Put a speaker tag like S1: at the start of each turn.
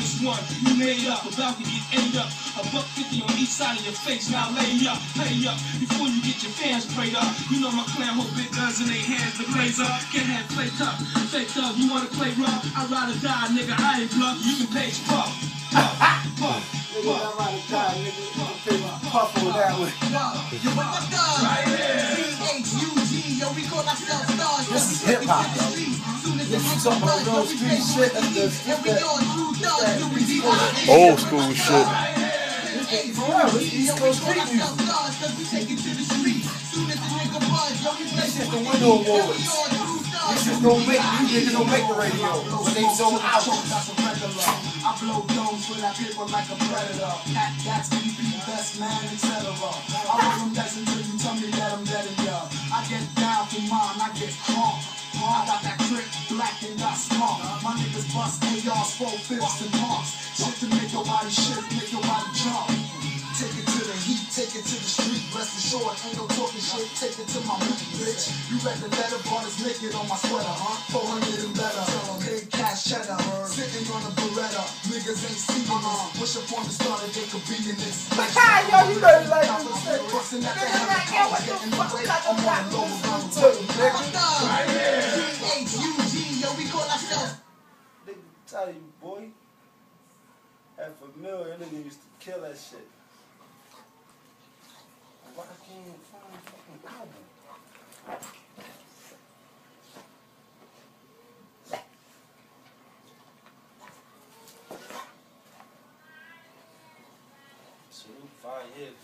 S1: minus one. You made up, about to get ate up. A buck fifty on each side of your face. Now lay up, pay up before you get your fans prayed up. You know my clan hold big guns in their hands to blaze up. Can't have play tough, fake tough. You wanna play rough? I'd rather die, nigga. I ain't bluff. You can page puff, puff, puff,
S2: Nigga,
S1: puff.
S2: I'm out of time, nigga. I'm finna puff on that one.
S3: Yo, what the stars?
S1: Right here.
S3: C-H-U-G, yo, we call ourselves stars.
S2: This is hip-hop, though. This is talking street shit. That's the- that's that-
S3: on true
S2: that's that
S3: thugs,
S2: East
S3: you
S2: Coast-
S3: be
S4: Old school shit.
S2: This East Coast street music.
S3: This
S2: is the Window Awards. This is gonna make you niggas don't make the radio. But they sold out.
S5: I blow domes for that paper like a predator. That's BP, best man, etc. I roll them dice bust ARs, four fifths and pumps. Shit to make your body shift, make your body jump. Take it to the heat, take it to the street. Rest assured, ain't no talking shit. Take it to my meat, bitch. You read the letter, bought is naked on my sweater, huh? 400 and better. Big cash cheddar. Sitting on a Beretta. Niggas ain't seen this. Wish upon the star that they could be in this. Like,
S2: Ah, yo, you know you like this shit.
S5: Busting at the
S2: Nigga,
S5: head
S2: like, what the
S5: getting the
S2: fuck
S5: way. I'm
S2: them
S5: on
S2: got
S5: the low
S2: this
S5: run
S2: too,
S5: too.
S2: nigga?
S3: C-H-U-G, yo, we call ourselves
S2: Nigga, tell you, boy. Half a million, nigga used to kill that shit. Why can't find a fucking album? Five years.